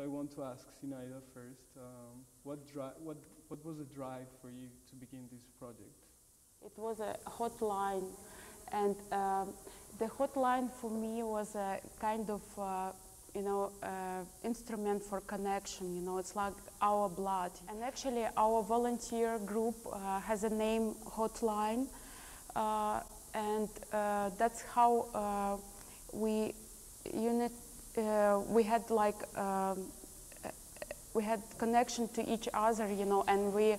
So I want to ask Zinaida first, um, what, what, what was the drive for you to begin this project? It was a hotline, and um, the hotline for me was a kind of, uh, you know, uh, instrument for connection. You know, it's like our blood. And actually, our volunteer group uh, has a name, Hotline, uh, and uh, that's how uh, we unit. Uh, we had like um, we had connection to each other, you know, and we.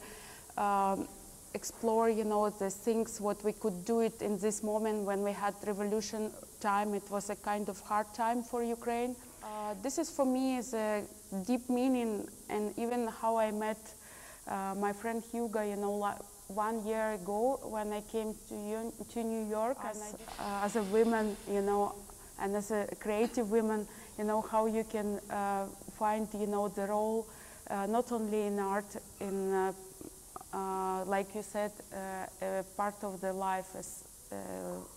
Um, explore you know the things what we could do it in this moment when we had revolution time it was a kind of hard time for ukraine uh, this is for me is a deep meaning and even how i met uh, my friend hugo you know like one year ago when i came to, to new york as, uh, as a woman you know and as a creative woman you know how you can uh, find you know the role uh, not only in art in uh, uh, like you said, uh, part of the life is uh,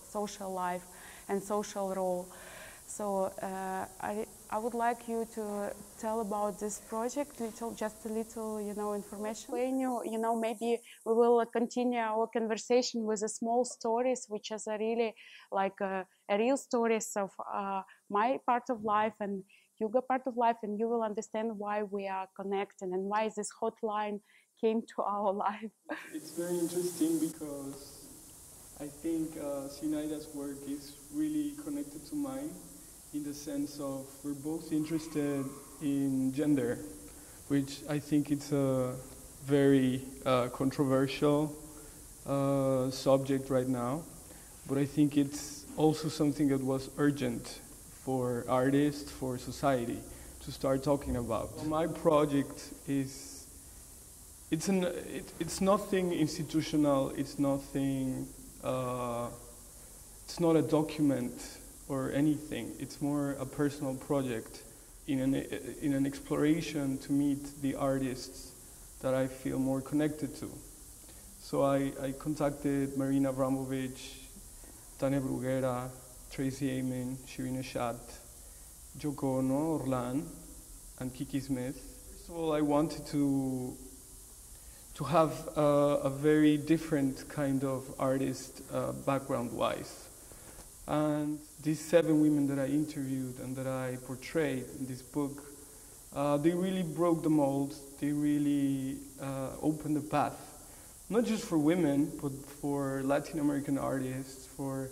social life and social role. So uh, I, I would like you to tell about this project, little, just a little, you know, information. When you, you know, maybe we will continue our conversation with the small stories, which is a really like a, a real stories of uh, my part of life and Hugo part of life, and you will understand why we are connected and why this hotline came to our life. It's very interesting because I think uh, Zinaida's work is really connected to mine in the sense of we're both interested in gender, which I think it's a very uh, controversial uh, subject right now, but I think it's also something that was urgent for artists, for society to start talking about. My project is it's an it, it's nothing institutional. It's nothing. Uh, it's not a document or anything. It's more a personal project in an in an exploration to meet the artists that I feel more connected to. So I, I contacted Marina Abramovich, Tania Bruguera, Tracey Emin, Shirin Neshat, Yoko Ono, Orlan, and Kiki Smith. First of all, I wanted to to have uh, a very different kind of artist uh, background-wise. And these seven women that I interviewed and that I portrayed in this book, uh, they really broke the mold. They really uh, opened the path, not just for women, but for Latin American artists, for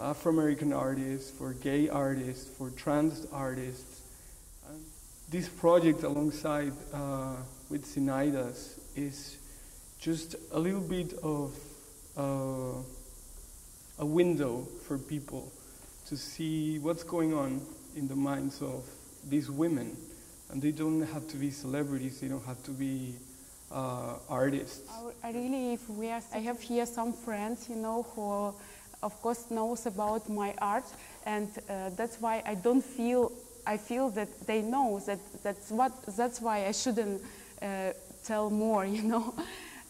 Afro-American artists, for gay artists, for trans artists. And this project alongside uh, with Zinaidas is just a little bit of uh, a window for people to see what's going on in the minds of these women. And they don't have to be celebrities, they don't have to be uh, artists. I, really, if we are, I have here some friends, you know, who of course knows about my art and uh, that's why I don't feel, I feel that they know that that's what, that's why I shouldn't uh, tell more, you know.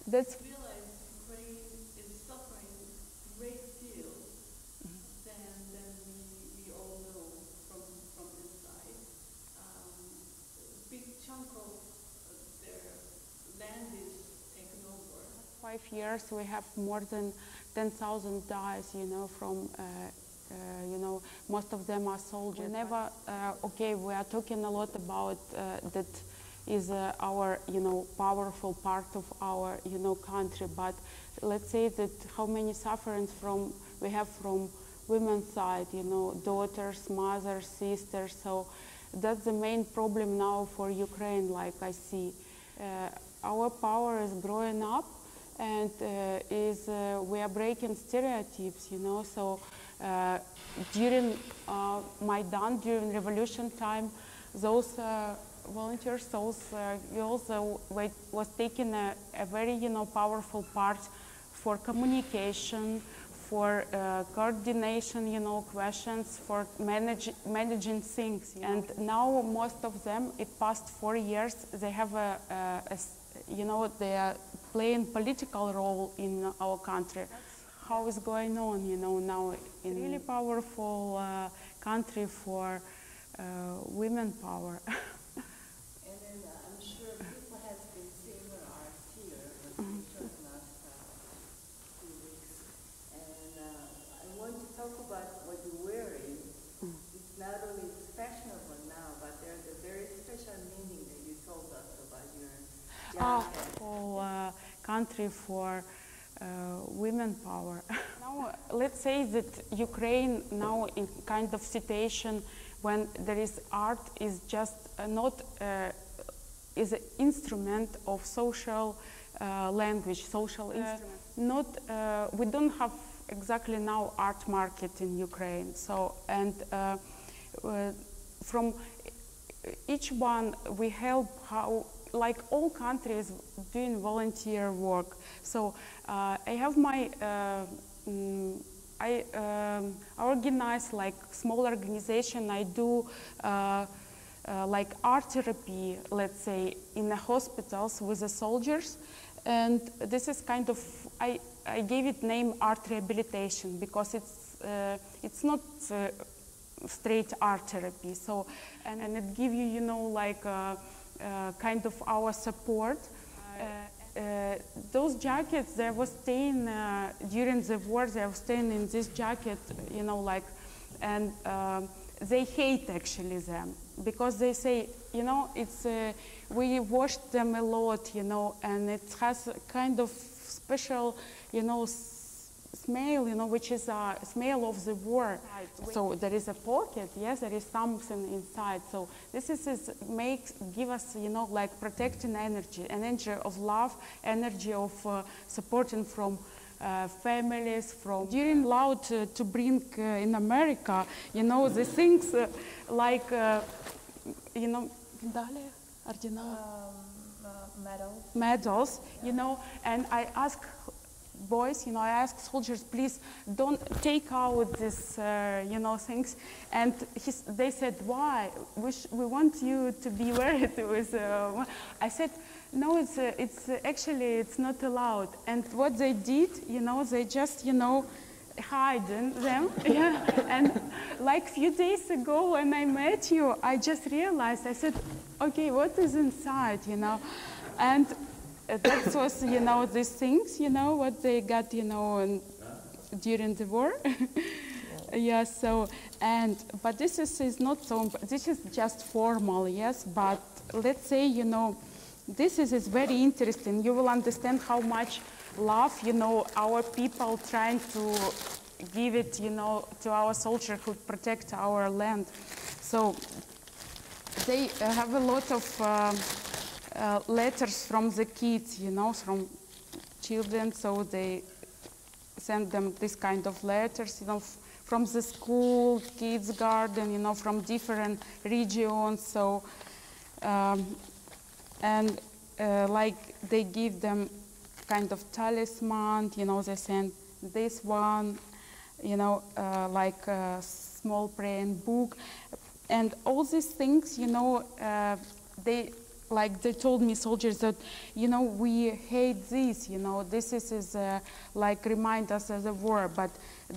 That's realize Ukraine is suffering a great deal than, than we, we all know from, from inside. Um, a big chunk of their land is taken over. Five years we have more than 10,000 dies, you know, from, uh, uh, you know, most of them are soldiers. Whenever, uh, okay, we are talking a lot about uh, that is uh, our, you know, powerful part of our, you know, country, but let's say that how many sufferings from, we have from women's side, you know, daughters, mothers, sisters, so that's the main problem now for Ukraine, like I see. Uh, our power is growing up, and uh, is uh, we are breaking stereotypes, you know. So uh, during Maidan, during revolution time, those volunteers, those girls was taking a, a, very, you know, powerful part for communication, for uh, coordination, you know, questions, for manage, managing things. And now most of them, it past four years, they have a, a, a you know, they are playing political role in our country. How is going on, you know, now in really powerful uh, country for uh, women power. talk about what you're wearing, it's not only fashionable now, but there's a very special meaning that you told us about your Ah, jacket. whole uh, country for uh, women power. now, let's say that Ukraine now in kind of situation when there is art is just uh, not uh, is an instrument of social uh, language, social instrument. Not uh, we don't have exactly now art market in Ukraine. So and uh, uh, from each one we help how like all countries doing volunteer work. So uh, i have my uh, mm, i um, organize like small organization. I do uh, uh, like art therapy let's say in the hospitals with the soldiers. And this is kind of i i gave it name art rehabilitation because it's uh, it's not uh, straight art therapy. So, and, and it give you, you know, like kind of our support. Uh, uh, those jackets, they were staying uh, during the war. They were staying in this jacket, you know, like, and um they hate actually them because they say, you know, it's uh, we washed them a lot, you know, and it has a kind of special, you know s- smell, you know, which is a smell of the war. So there is a pocket, yes, there is something inside. So this is, is makes give us, you know, like protecting energy, an energy of love, energy of uh, supporting from. Uh, families from during loud uh, to bring uh, in America, you know, the things uh, like, uh, you know, далее, ордена Um, uh, medals. medals, you know, and I ask boys, you know, I ask soldiers, please don't take out this, uh, you know, things. And he's, they said, why? We, we want you to be wearied with. Uh, I said, no, it's, uh, it's uh, actually it's not allowed. And what they did, you know, they just, you know, hiding them. yeah. And like few days ago when I met you, I just realized, I said, okay, what is inside, you know? And that was, you know, these things, you know, what they got, you know, during the war. yeah, so, and, but this is, is not so, this is just formal, yes, but let's say, you know, this is, is very interesting. You will understand how much love, you know, our people trying to give it, you know, to our soldiers who protect our land. So they uh, have a lot of uh, uh, letters from the kids, you know, from children. So they send them this kind of letters, you know, from the school, kids garden, you know, from different regions. So, um, and uh, like they give them kind of talisman, you know, they send this one, you know, uh, like a small praying book, and all these things, you know, uh, they like they told me soldiers that you know we hate this you know this is, is uh, like remind us of the war but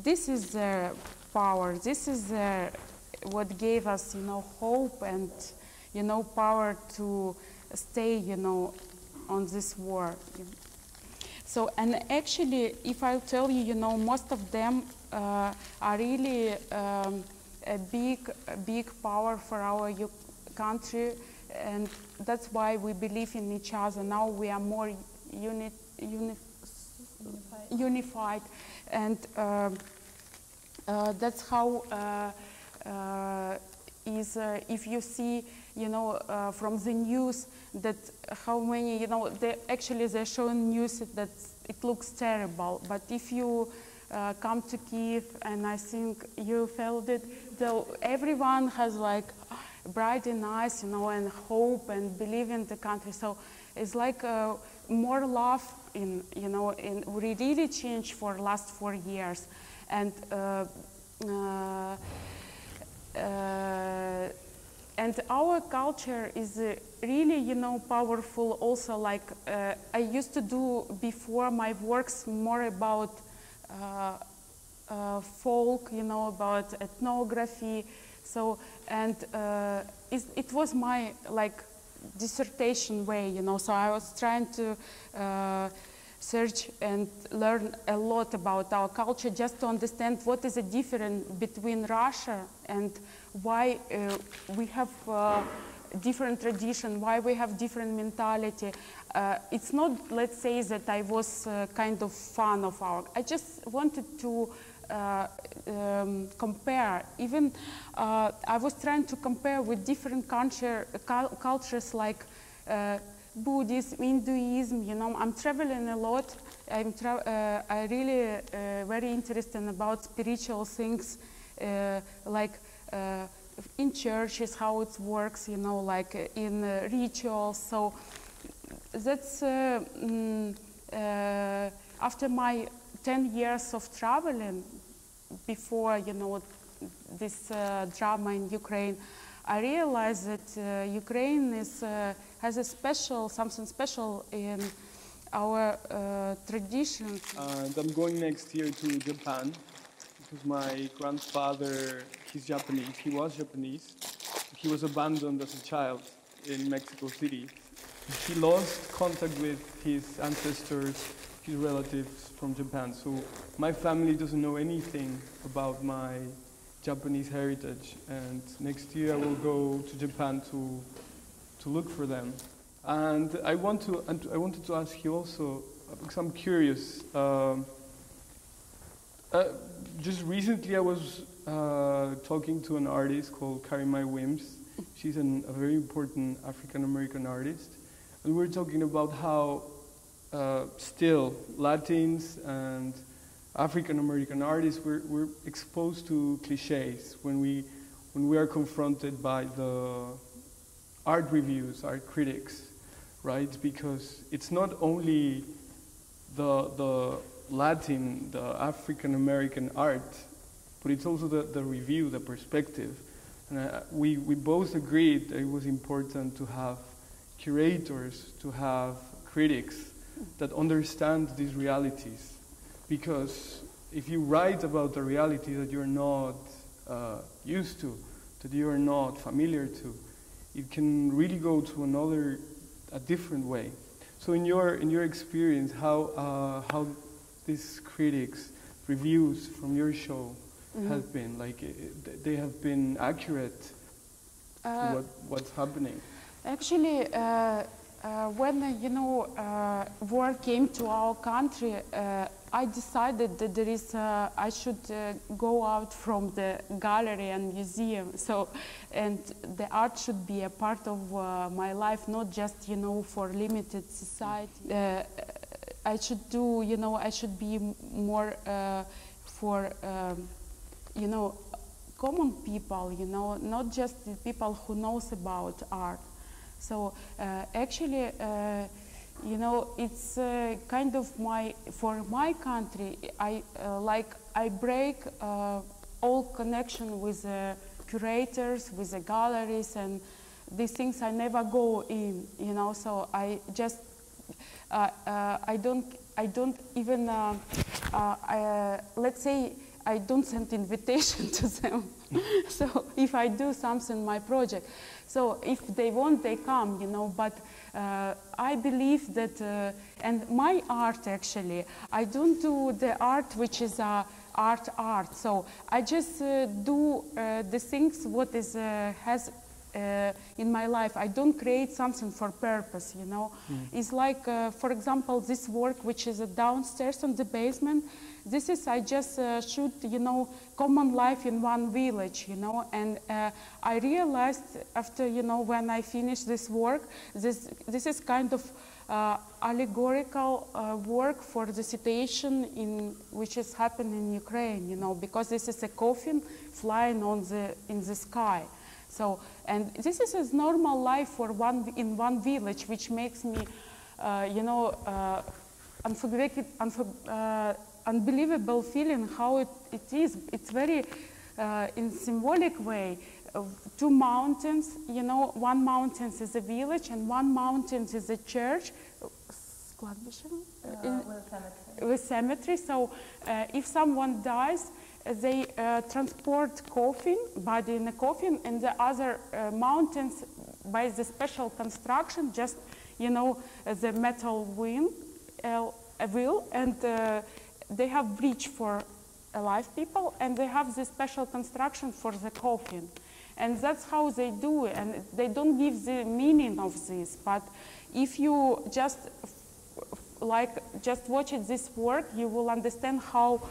this is uh, power this is uh, what gave us you know hope and you know power to stay you know on this war. So and actually if i tell you you know most of them uh, are really um, a big a big power for our country and that's why we believe in each other now we are more unit, uni- Unified. unified and uh, uh, that's how uh, uh, is uh, if you see you know uh, from the news that how many you know they actually they're showing news that it looks terrible but if you come to Kiev and I think you felt it though everyone has like bright in eyes you know and hope and believe in the country. So it's like uh, more love in you know in we really changed for last four years. And uh, uh, uh, and our culture is uh, really you know powerful also like uh, i used to do before my works more about uh, uh, folk you know about ethnography. So and uh, it, was my like dissertation way you know so i was trying to uh, search and learn a lot about our culture just to understand what is the difference between Russia and why uh, we have uh, different tradition, why we have different mentality. Uh, it's not, let's say, that I was uh, kind of fan of our. I just wanted to um, compare. Even uh, I was trying to compare with different culture, cul- cultures like uh, Buddhism, Hinduism. You know, I'm traveling a lot. I'm uh, I really uh, very interested about spiritual things, uh, like uh, in churches how it works. You know, like uh, in uh, rituals. So that's uh, mm, uh, after my 10 years of traveling before you know this uh, drama in Ukraine, I realized that uh, Ukraine is, uh, has a special, something special in our uh, traditions. And I'm going next year to Japan because my grandfather, he's Japanese, he was Japanese. He was abandoned as a child in Mexico City. He lost contact with his ancestors, his relatives from Japan. So my family doesn't know anything about my Japanese heritage. And next year I will go to Japan to, to look for them. And I, want to, and I wanted to ask you also, because I'm curious. Um, uh, just recently, I was uh, talking to an artist called Carrie Mae Weems. She's an, a very important African American artist. And we were talking about how uh, still Latins and African American artists were, were exposed to cliches when we, when we are confronted by the art reviews, art critics, right? Because it's not only the, the Latin, the African American art, but it's also the, the review, the perspective. And uh, we, we both agreed that it was important to have curators, to have critics that understand these realities. Because if you write about a reality that you're not uh, used to, that you're not familiar to, it can really go to another, a different way. So in your, in your experience, how, uh, how these critics, reviews from your show have been? Like, uh, they have been accurate to Uh, what, what's happening? Actually, uh, when uh, you know uh, war came to our country, uh, I decided that there is uh, I should uh, go out from the gallery and museum. So, and the art should be a part of my life, not just you know for limited society. I should do you know I should be more for um, you know common people. You know, not just the people who knows about art. So uh, actually, uh, you know, it's uh, kind of my for my country. I like I break all connection with curators, with the galleries, and these things I never go in. You know, so I just uh, uh, I don't I don't even uh, uh, let's say I don't send invitation to them. so if I do something my project, so if they want, they come, you know. But uh, I believe that, uh, and my art actually, I don't do the art which is uh, art art. So I just uh, do uh, the things what is uh, has uh, in my life. I don't create something for purpose, you know. It's like, uh, for example, this work which is uh, downstairs on the basement. This is I just uh, shoot, you know, common life in one village, you know. And uh, I realized after, you know, when I finished this work, this this is kind of uh, allegorical uh, work for the situation in which is happening in Ukraine, you know, because this is a coffin flying on the in the sky. So, and this is a normal life for one in one village, which makes me, uh, you know, uh, unbelievable feeling how it, it is. It's very uh, in symbolic way. Uh, two mountains, you know, one mountain is a village and one mountain is a church. Uh, in, with cemetery. So uh, if someone dies, uh, they uh, transport coffin, body in a coffin, and the other uh, mountains by the special construction, just you know uh, the metal wheel, wheel and they have bridge for alive people, and they have this special construction for the coffin. And that's how they do it, and they don't give the meaning of this. But if you just like just watching this work, you will understand how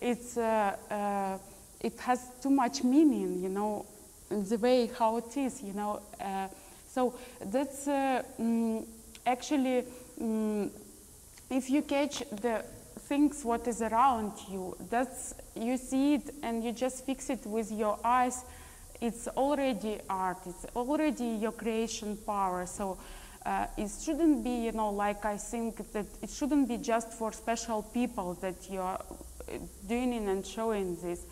it's uh, uh, it has too much meaning, you know, in the way how it is, you know. Uh, so that's uh, mm, actually mm, if you catch the things what is around you, that's you see it and you just fix it with your eyes. It's already art. It's already your creation power. So uh, it shouldn't be, you know, like I think that it shouldn't be just for special people that you're uh, doing and showing this.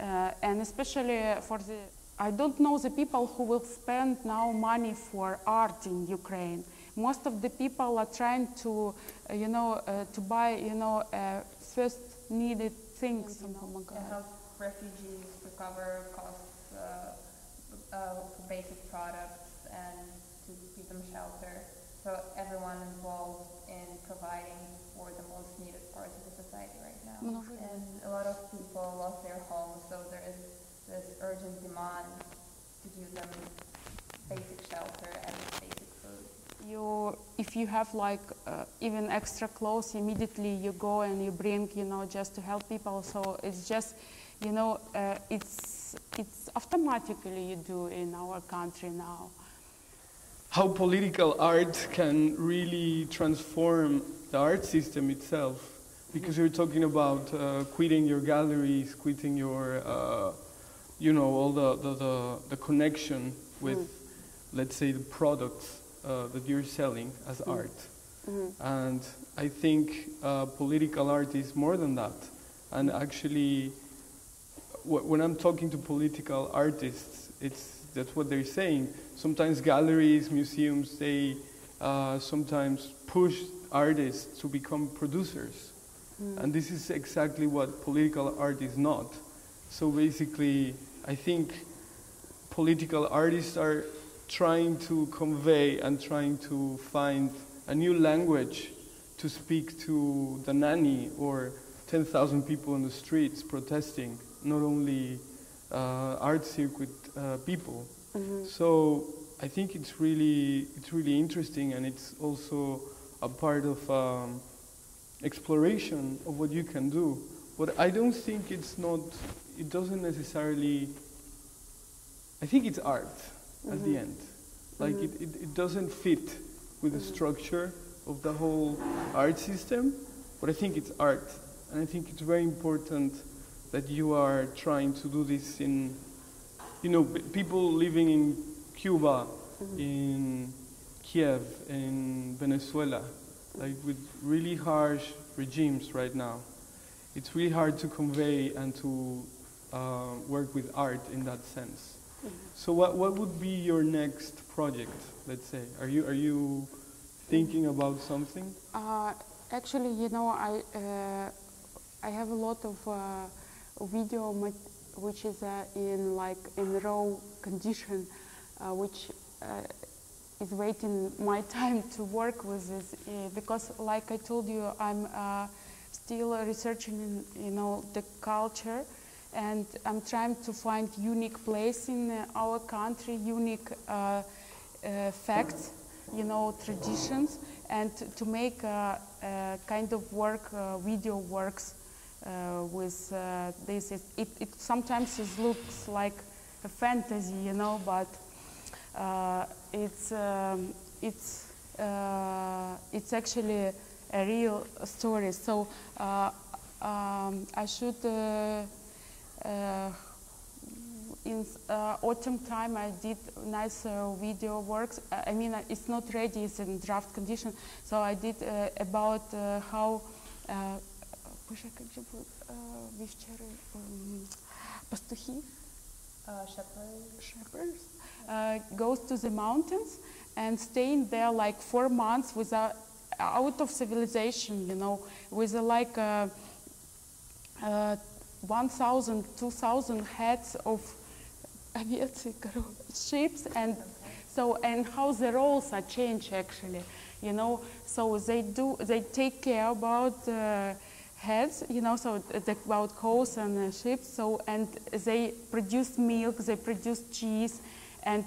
Uh, and especially for the, I don't know the people who will spend now money for art in Ukraine. Most of the people are trying to, uh, you know, uh, to buy, you know, uh, first needed things. to help refugees recover costs uh, uh, for basic products and to give them shelter. So everyone involved in providing for the most needed parts of the society right now. And a lot of people lost their homes, so there is this urgent demand to give them basic shelter and basic food. You, if you have like uh, even extra clothes, immediately you go and you bring, you know, just to help people. So it's just, you know, uh, it's it's automatically you do in our country now. How political art can really transform the art system itself. Because you're talking about uh, quitting your galleries, quitting your, uh, you know, all the, the, the, the connection with, let's say, the products uh, that you're selling as art. And I think uh, political art is more than that. And actually, wh- when I'm talking to political artists, it's that's what they're saying. Sometimes galleries, museums, they uh, sometimes push artists to become producers, and this is exactly what political art is not. So basically, I think political artists are trying to convey and trying to find a new language to speak to the nanny or 10,000 people in the streets protesting, not only uh, art circuit uh, people. So I think it's really, it's really interesting and it's also a part of um, exploration of what you can do. But I don't think it's not, it doesn't necessarily, I think it's art at the mm-hmm. end. Like it, it, it doesn't fit with the mm-hmm. structure of the whole art system, but I think it's art. And I think it's very important that you are trying to do this in, you know, p- people living in Cuba, mm-hmm. in Kiev, in Venezuela, like with really harsh regimes right now. It's really hard to convey and to uh, work with art in that sense. So what, what would be your next project, let's say? Are you, are you thinking about something? Uh, actually, you know, I uh, I have a lot of uh, video which is uh, in like in raw condition, uh, which uh, is waiting my time to work with this because, like I told you, I'm still researching, in, you know, the culture, and I'm trying to find unique place in uh, our country, unique uh, uh, facts, you know, traditions, and to make uh, uh, kind of work, video works with this. It, it, it sometimes it looks like a fantasy, you know, but it's um, it's it's actually a real story. So um, I should. Uh, uh, in uh, autumn time, I did nice uh, video works. Uh, I mean, uh, it's not ready; it's in draft condition. So I did uh, about uh, how. Uh, Боже, как же будет, э, вівчари, ем, пастухи, Uh, shepherd. shepherds, uh, goes to the mountains and staying there like four months without out of civilization, you know, with uh, like uh, uh, 1,000, 2,000 heads of ships and so and how the roles are changed actually, you know. So they do they take care about uh, heads, you know, so about cows and uh. So and they produce milk, they produce cheese, and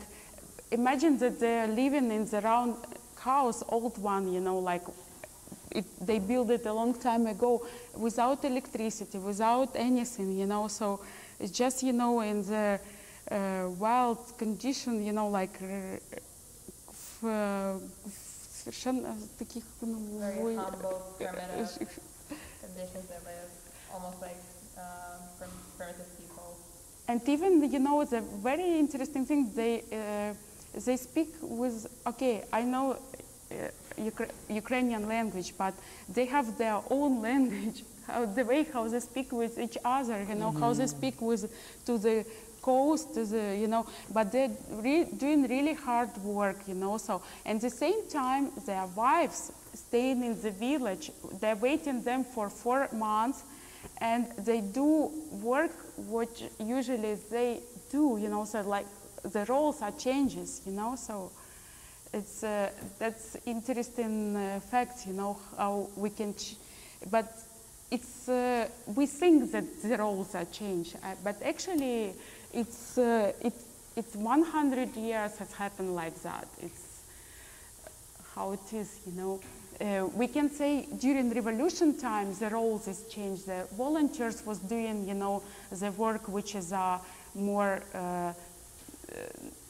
imagine that they're living in the round cows, old one, you know, like it, they built it a long time ago without electricity, without anything, you know. So it's just, you know, in the uh, wild condition, you know, like uh, в, uh, совершенно таких, ну, Very вы- humble, э, primitive conditions they live, almost like um, prim- primitive people. And even, you know, the very interesting thing, they, uh, they speak with, okay, I know uh, Ukra- Ukrainian language, but they have their own language, how, the way how they speak with each other, you know, how they mm-hmm. speak with, to the coast, to the, you know, but they're re- doing really hard work, you know, so, and the same time, their wives staying in the village, they're waiting them for four months, and they do work which usually they do, you know, so like the roles are changes, you know, so it's uh, that's interesting uh, fact, you know, how we can, but it's uh, we think that the roles are changed, uh, but actually it's uh, it, it's 100 years has happened like that. It's how it is, you know. Uh, we can say during revolution times the roles has changed. The volunteers was doing, you know, the work which is more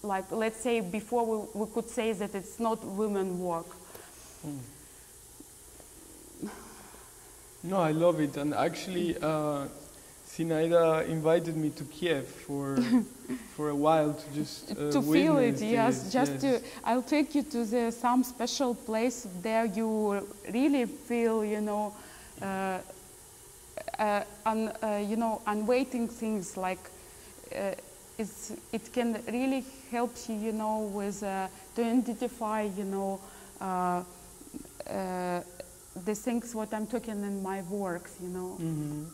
like, let's say before we, we could say that it's not women work. No, I love it. And actually, uh, Zinaida invited me to Kiev for for a while to just uh, to feel it, yes, this, just yes. to, I'll take you to the, some special place there you really feel, you know, uh, uh, un, uh, you know, unwaiting things like uh, it's, it can really help you, you know, with uh, to identify, you know, uh, uh, the things what I'm talking in my works, you know. Mhm.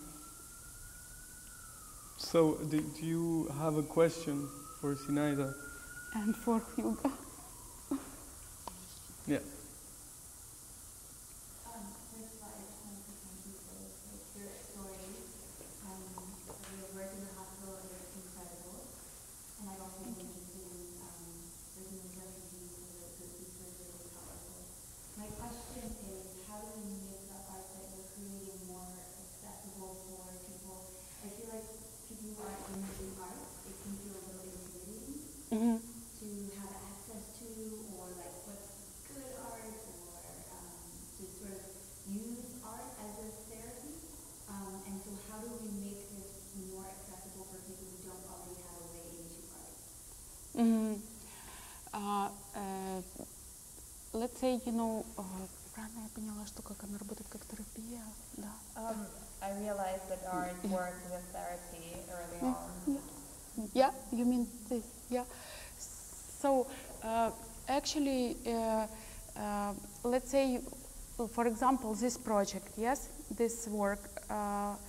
So, do, do you have a question for Zinaida? And for Hugo. Yeah. say, you know, э, правильно я поняла, что как она работает как терапия, да. Um, I realized that art worked with therapy early Yeah. on. Yeah, you mean this? Yeah. So uh, actually, uh, uh, let's say, for example, this project, yes, this work, uh, uh, it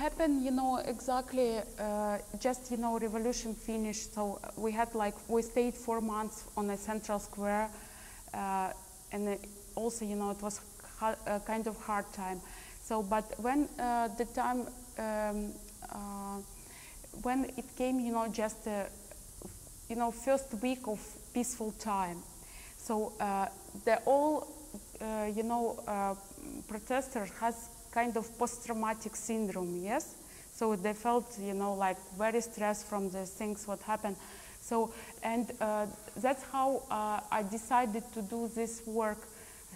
happened, you know, exactly uh, just, you know, revolution finished. So we had like, we stayed four months on a central square. Uh, and also, you know, it was a kind of hard time. So, but when uh, the time, um, uh, when it came, you know, just a, you know, first week of peaceful time. So uh, the all, uh, you know, uh, protesters has kind of post-traumatic syndrome, yes? So they felt, you know, like very stressed from the things what happened. So, and uh, that's how uh, I decided to do this work.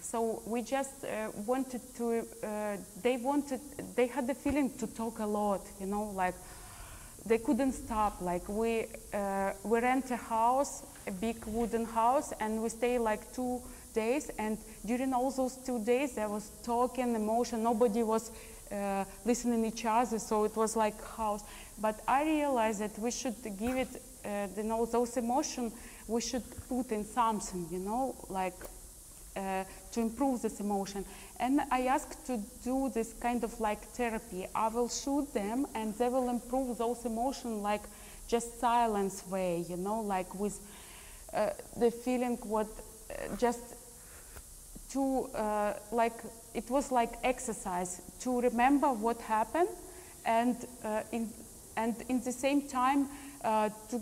So we just uh, wanted to, uh, they wanted, they had the feeling to talk a lot, you know, like they couldn't stop. Like we, uh, we rent a house, a big wooden house, and we stay like two days. And during all those two days, there was talking, emotion. Nobody was uh, listening each other, so it was like house. But I realized that we should give it, uh, you know, those emotion. We should put in something, you know, like uh, to improve this emotion. And I asked to do this kind of like therapy. I will shoot them and they will improve those emotions like just silence way, you know, like with uh, the feeling what uh, just to uh, like it was like exercise to remember what happened and uh, in and in the same time uh, to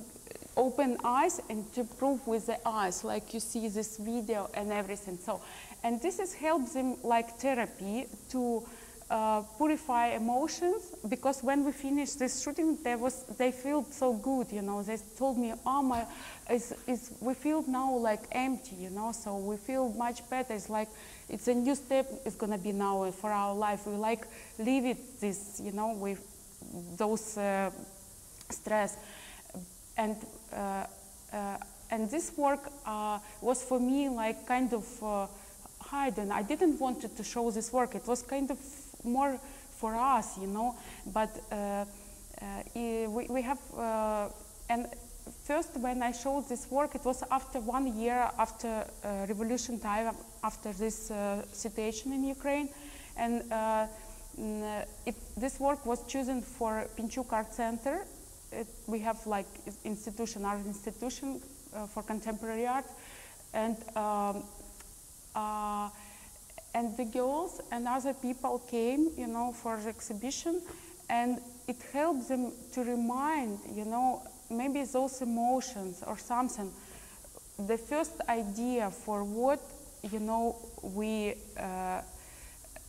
open eyes and to prove with the eyes like you see this video and everything. So and this has helped them like therapy to uh, purify emotions because when we finished this shooting there was they felt so good you know. They told me oh my it's, it's, we feel now like empty you know. So we feel much better. It's like it's a new step. It's going to be now for our life. We like leave it this you know with those uh, stress. And uh, uh, and this work uh, was for me like kind of hidden i didn't want to show this work. It was kind of more for us you know but uh, uh, we, we have and first when I showed this work, it was after one year after uh, revolution time, after this uh, situation in Ukraine. And uh, it, this work was chosen for Pinchuk Art Center. It, we have like institution, art institution for contemporary art. And, um, and the girls and other people came, you know, for the exhibition. And it helped them to remind, you know, maybe those emotions or something, the first idea for what, you know, we uh,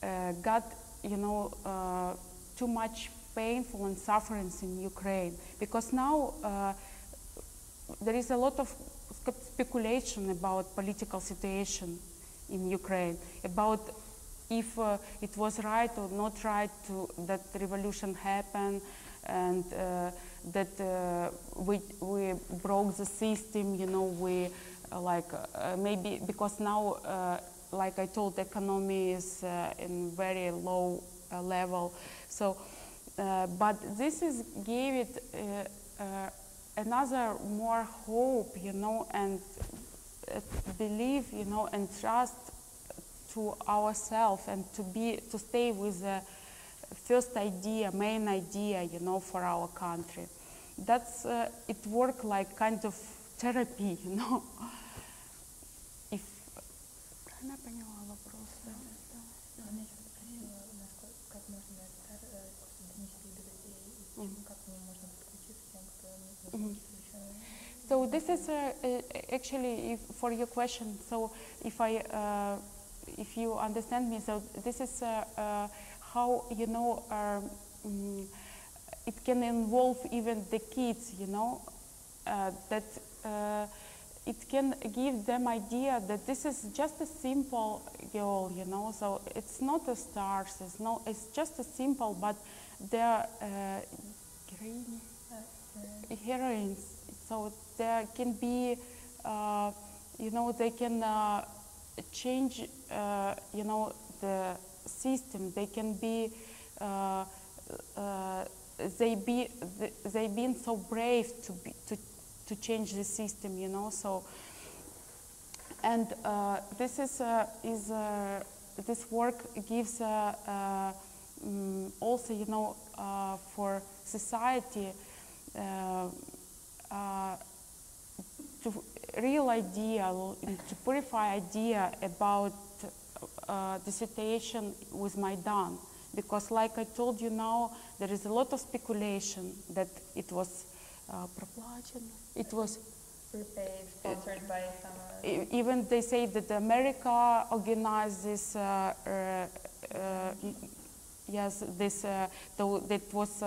uh, got, you know, uh, too much painful and sufferings in Ukraine. Because now uh, there is a lot of speculation about political situation in Ukraine, about if uh, it was right or not right to, that revolution happened, and uh, that uh, we, we broke the system, you know, we uh, like maybe because now, like I told, the economy is in very low level. So, but this is gave it another more hope, you know, and uh, believe, you know, and trust to ourselves and to be to stay with the first idea, main idea, you know, for our country. That's, uh, it worked like kind of therapy, you know. If... Правильно поняла вопрос? Да. So this is uh, uh, actually if, for your question. So if I, uh, if you understand me, so this is uh, uh, how, you know, um, it can involve even the kids, you know, uh, that uh, it can give them idea that this is just a simple goal. you know, so it's not a stars, it's, no, it's just a simple, but they're uh, heroines, so there can be, uh, you know, they can uh, change, uh, you know, the system. They can be, uh, uh, they be, they been so brave to be, to to change the system, you know. So, and uh, this is uh, is uh, this work gives um, also, you know, for society to real idea, to purify idea about uh, the situation with Maidan. Because like I told you now, there is a lot of speculation that it was uh, it was prepaid, sponsored by some. Even they say that America organized this. Uh, uh, uh yes, this uh, that was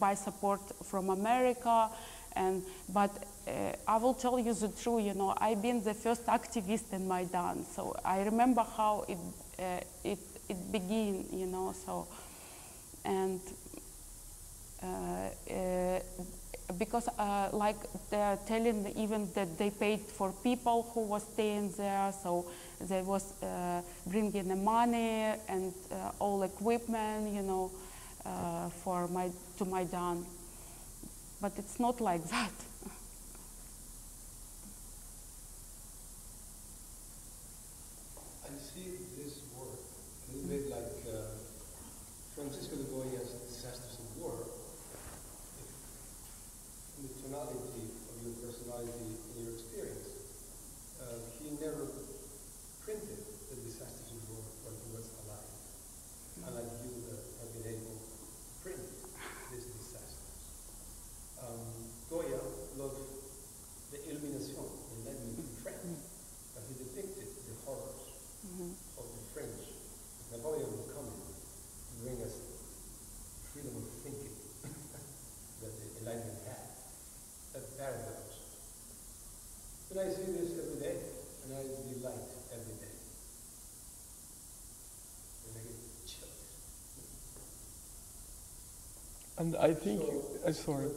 by support from America, and but uh, I will tell you the truth, you know, I've been the first activist in Maidan, so I remember how it, uh, it, it began, you know, so, and uh, uh because uh, like they're telling even that they paid for people who was staying there, so they was uh, bringing the money and all equipment, you know, for my, to Maidan. But it's not like that. And I think, so, uh, sorry.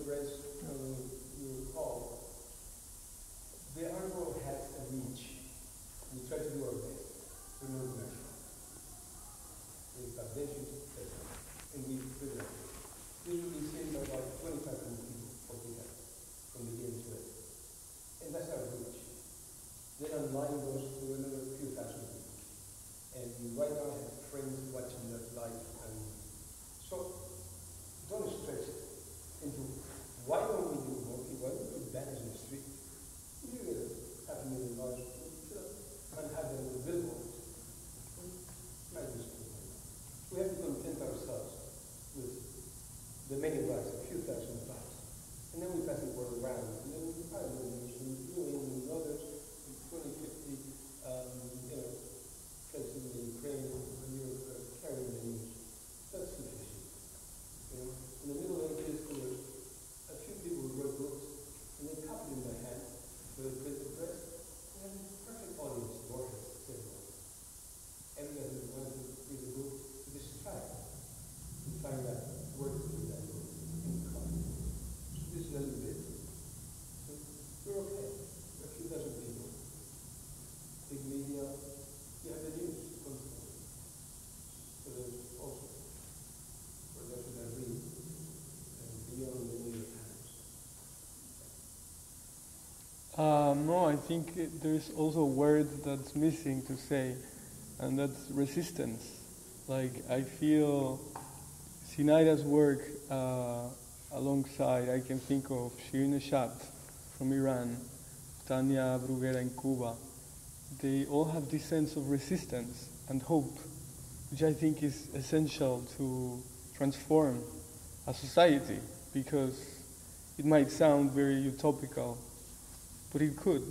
No, I think there is also a word that's missing to say, and that's resistance. Like, I feel Zinaida's work uh, alongside, I can think of Shirin Neshat from Iran, Tania Bruguera in Cuba. They all have this sense of resistance and hope, which I think is essential to transform a society because it might sound very utopical but he could.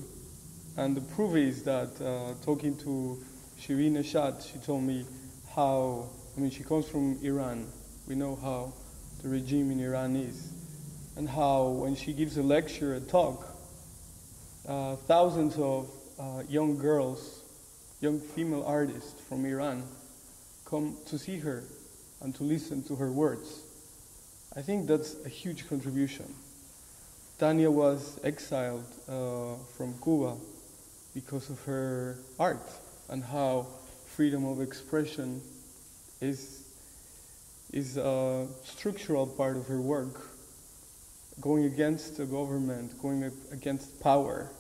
And the proof is that uh, talking to Shirin Neshat, she told me how, I mean, she comes from Iran. We know how the regime in Iran is. And how, when she gives a lecture, a talk, uh, thousands of uh, young girls, young female artists from Iran come to see her and to listen to her words. I think that's a huge contribution. Tania was exiled uh, from Cuba because of her art and how freedom of expression is, is a structural part of her work. Going against the government, going against power.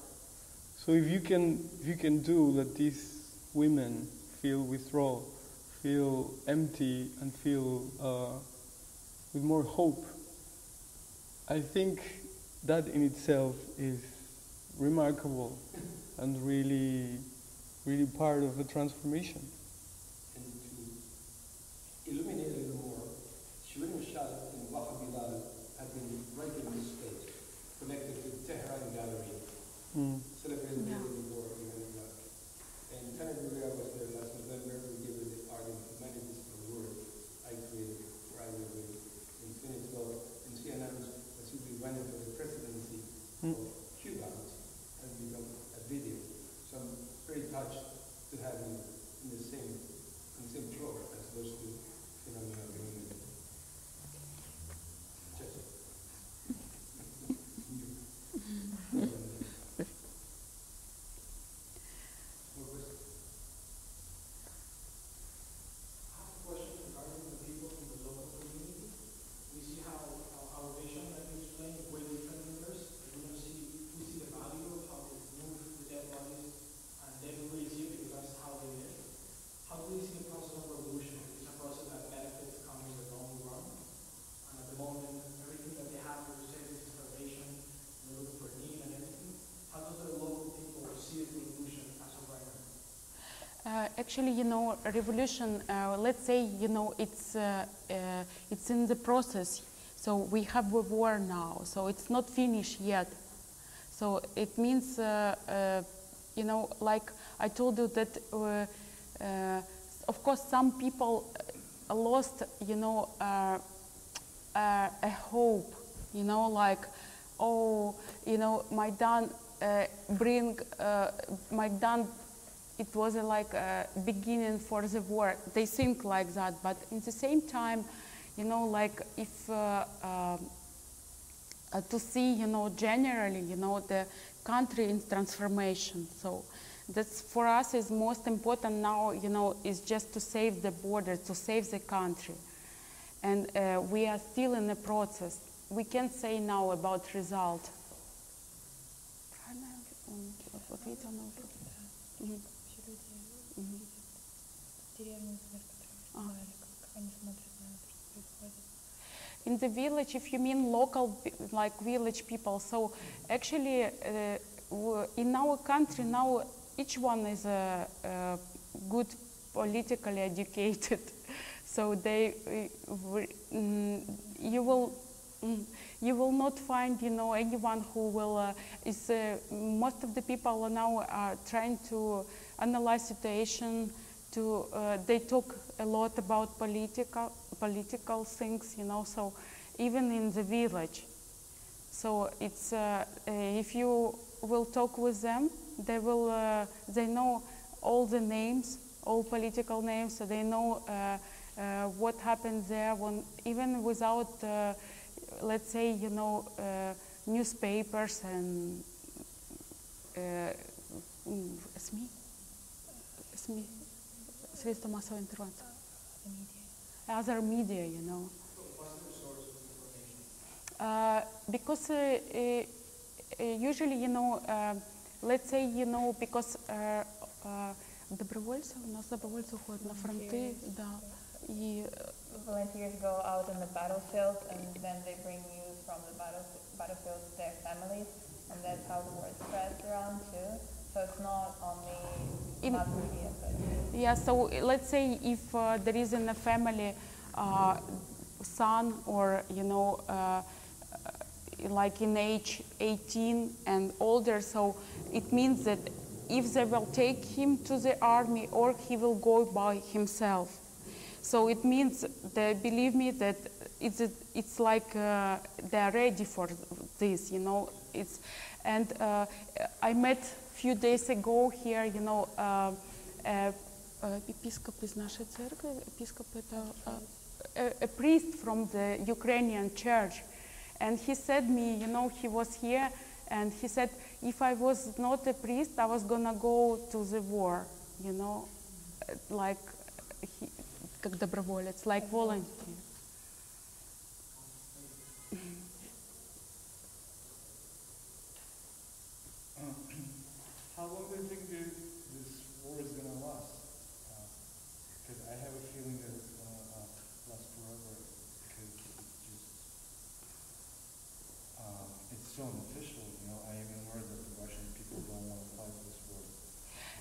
So if you can, if you can do that these women feel withdrawal, feel empty and feel uh, with more hope, I think that in itself is remarkable and really, really part of the transformation. And to illuminate actually, you know, revolution. Uh, let's say, you know, it's uh, uh, it's in the process. So we have a war now. So it's not finished yet. So it means, you know, like I told you that, of course, some people lost, you know, a hope. You know, like, oh, you know, Maidan uh, bring uh, Maidan it was a, like a beginning for the war. They think like that, but in the same time, you know, like if uh, uh, uh, to see, you know, generally, you know, the country in transformation. So that's for us is most important now, you know, is just to save the border, to save the country. And uh, we are still in the process. We can't say now about result. Mm -hmm деревню, например, А. которые знали, как они смотрят на то, что происходит. In the village, if you mean local, pe- like village people, so actually uh, w- in our country now, each one is a, uh good politically educated. So they, uh, w- mm, you will, mm, you will not find, you know, anyone who will. Uh, is uh, most of the people are now are trying to analyze situation. to uh, they talk a lot about political political things you know so even in the village so it's uh, uh, if you will talk with them they will uh, they know all the names all political names so they know uh, uh, what happened there when even without let's say you know newspapers and uh, mm, SME. SME. средства массовой информации, The media. other media, you know. What's the source of information? Uh, because uh, uh, uh, usually, you know, uh, let's say, you know, because uh, uh, добровольцы, у нас добровольцы уходят на фронты, да, и э, Volunteers go out in the battlefield and then they bring news from the battle, battlefield to their families, and that's how the word spreads around too. So it's not only In- Yeah, so let's say if uh, there is in the family uh, son or you know uh, uh, like in age 18 and older, so it means that if they will take him to the army or he will go by himself. So it means that believe me that it's it's like uh, they are ready for this, you know. It's and uh, I met few days ago here, you know. Uh, uh, uh, епископ из нашей церкви, епископ это uh, a, a priest from the Ukrainian church, and he said me, you know, he was here, and he said, if I was not a priest, I was gonna go to the war, you know, uh, like he, как доброволец, like volunteer.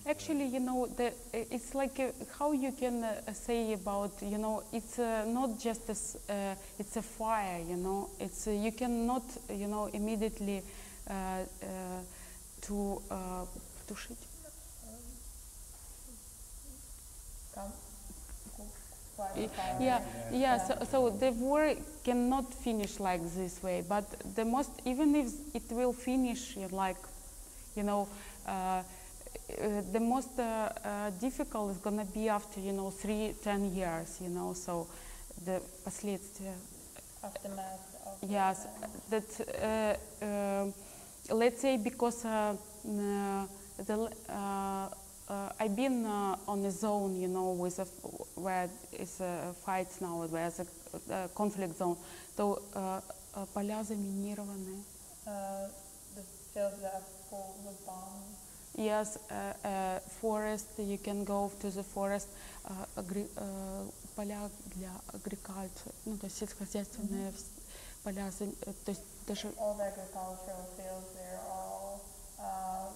Actually, you know, the, it's like uh, how you can uh, say about, you know, it's uh, not just a, s- uh, it's a fire, you know, it's uh, you cannot, you know, immediately uh, uh, to uh, тушить. come, quite Y- far. Yeah, yeah. So, so the war cannot finish like this way. But the most, even if it will finish uh, like, you know, uh, uh, the most uh, uh, difficult is gonna be after you know three, ten years. You know, so the последствия. Aftermath of the Yes, that uh, uh, let's say because uh, n- the l- uh, uh, I've been uh, on a zone, you know, with a, f- where is a fight now, where there's a, a conflict zone. So uh, uh, поля заминированы. Uh, the fields that are full with bombs. Yes, uh, uh, forest. You can go to the forest. Uh, агри- uh, поля для agriculture, ну, то есть сельскохозяйственные вс- поля, зам- э, то есть даже All the agricultural fields, they're all uh,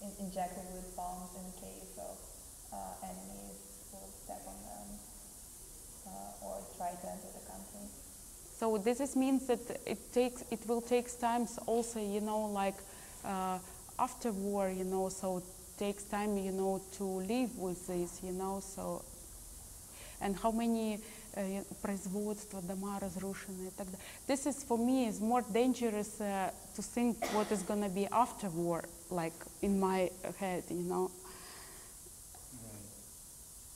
in- injected with bombs in case of uh, enemies will step on them uh, or try to enter the country. So this is means that it takes it will take times also you know like uh, after war you know so it takes time you know to live with this you know so and how many uh, производства дома разрушены и так далее. This is for me is more dangerous uh, to think what is gonna be after war like in my head you know.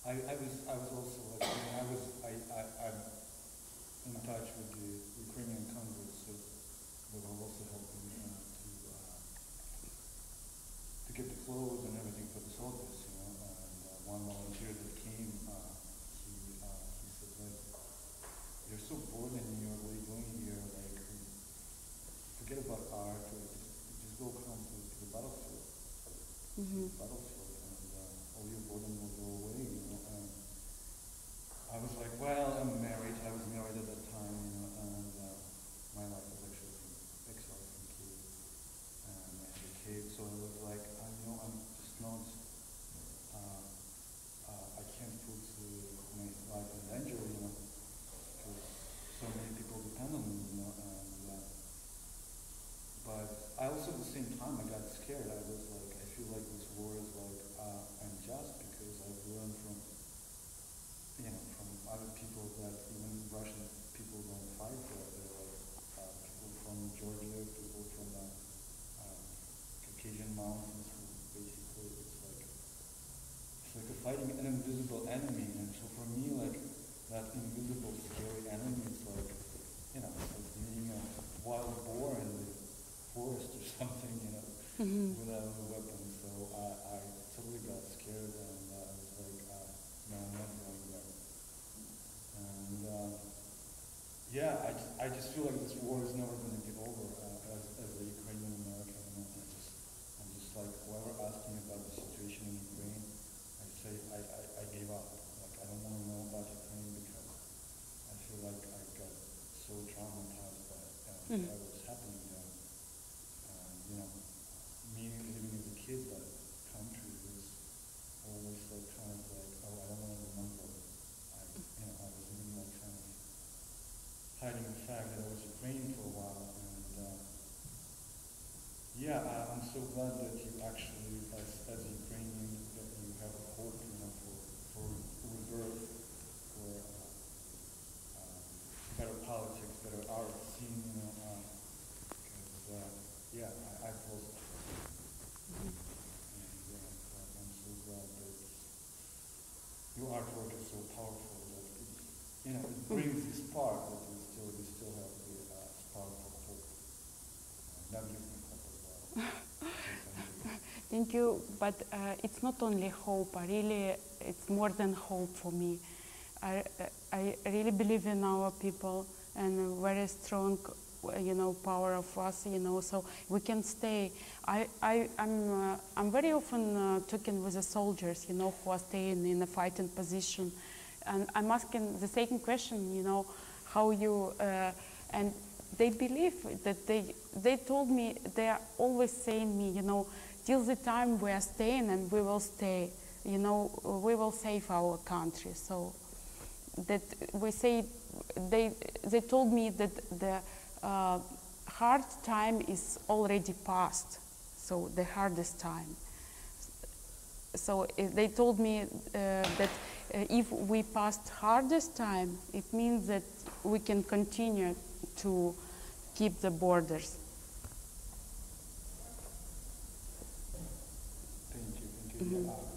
Right. I, I was I was also like I, mean, I was I, I I'm in touch with the Ukrainian converts that that were also helping get the clothes and everything for the soldiers, you know. And uh, one volunteer that came, uh, he uh, he said, like, "You're so bored in New York. What are you doing here? Like, forget about art. Like, just, just go come to, to the battlefield." Mhm. battlefield and uh, all your boredom will go away, you know. And I was like, well, I'm married. I was married at that time, you know, and uh, my life was actually ex-wife and kid, and I had a kid. So I was like, I you know, I'm just not. Uh, uh, I can't put uh, my life in danger, you know, because so many people depend on me, you know, and. Uh, but I also at the same I. I was like, I feel like this war is like uh, unjust because I've learned from, you know, from other people that even Russian people don't fight. That they're like uh, people from Georgia, people from the uh, Caucasian mountains. Who basically, it's like it's like a fighting an invisible enemy. And so for me, like that invisible, scary enemy is like, you know, it's like meeting a wild boar in the forest or something, you know, Mhm. without a weapon. So I, I totally got scared and uh, I was like, uh, no, I'm not going there. And uh, yeah, I, just feel like this war is never going to get over uh, as, as a Ukrainian American. And I just, I'm just like, whoever asked me about the situation in Ukraine, I say I, I, I gave up. Like, I don't want to know about Ukraine because I feel like I got so traumatized by uh, Mhm. what was happening there. And, you know, me living as a kid, that country was always like kind of like, oh, I don't want to remember. I, you know, I was even like kind of hiding the fact that I was Ukrainian for a while. And uh, yeah, I, I'm so glad that you actually, as, as a Ukrainian, that you have a hope, you know, for, for rebirth, for uh, uh, better politics, better art scene, you know, because, uh, yeah, I, I've lost and uh, I'm so glad that your artwork is so powerful that it, you know, it brings this spark that you still, you still have the uh, spark of hope. Uh, that gives me hope as well. So thank you. But uh, it's not only hope. I really, it's more than hope for me. I, I really believe in our people and very strong, you know, power of us. You know, so we can stay. I, I, I'm, uh, I'm very often uh, talking with the soldiers, you know, who are staying in a fighting position, and I'm asking the second question. You know, how you uh, and they believe that they they told me they are always saying me you know till the time we are staying and we will stay you know we will save our country. So that we say they they told me that the uh, hard time is already past. So the hardest time. So they told me uh, that uh, if we passed hardest time it means that we can continue to keep the borders Thank you,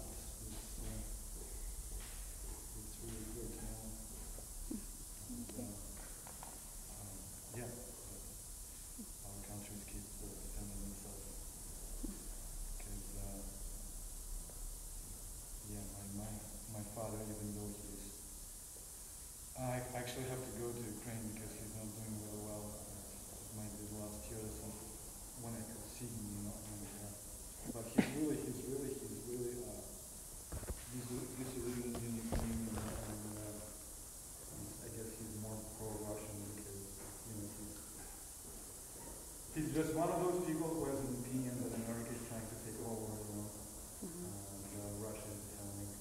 just one of those people who has an opinion that America is trying to take over you mm -hmm. uh, the Russian telling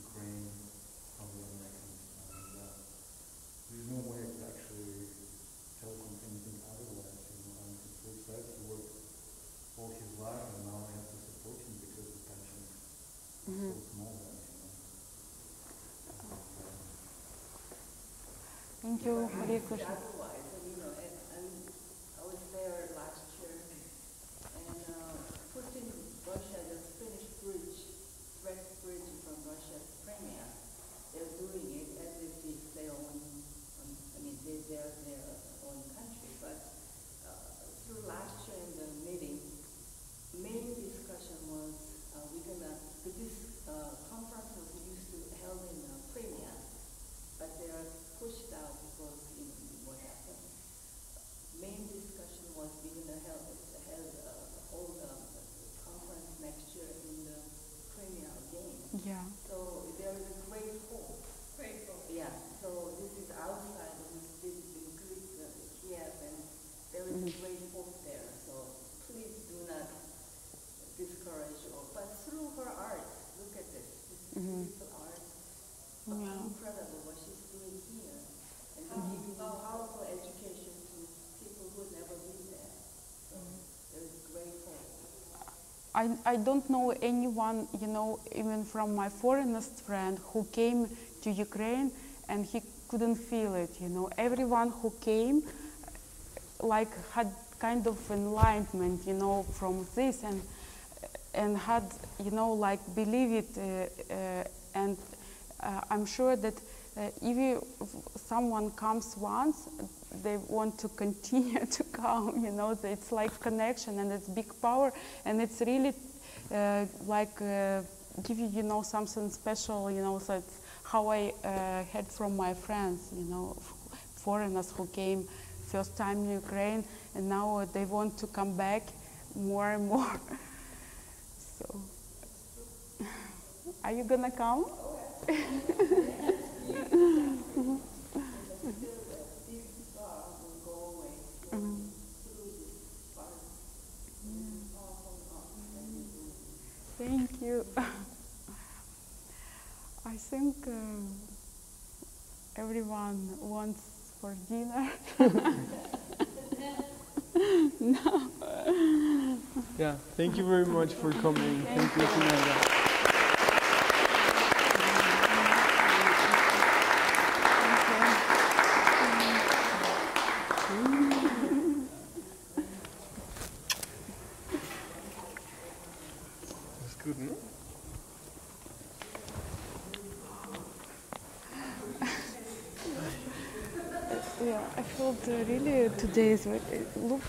Ukraine of the Americans. And, uh, there's no way to actually tell him anything otherwise. You know, and he's so to work all his life, and now I have to support him because the pension mm -hmm. is mm-hmm. so small. Then, you know. and, uh, Thank you. I, I don't know anyone, you know, even from my foreignest friend who came to Ukraine and he couldn't feel it, you know. Everyone who came like had kind of enlightenment, you know, from this and and had, you know, like believe it uh, uh, and uh, I'm sure that uh, if you, if someone comes once, they want to continue to come. You know, it's like connection and it's big power, and it's really uh, like uh, give you, you know, something special. You know, so it's how I uh, heard from my friends. You know, foreigners who came first time in Ukraine, and now they want to come back more and more. so, are you gonna come? This scar will go away Mhm. through this art. This is powerful art that you do. Thank you. I think um, everyone wants for dinner. no. Yeah, thank you very much for coming. Thank you, Zinaida. That's good, no? Yeah, I felt really today is very, look.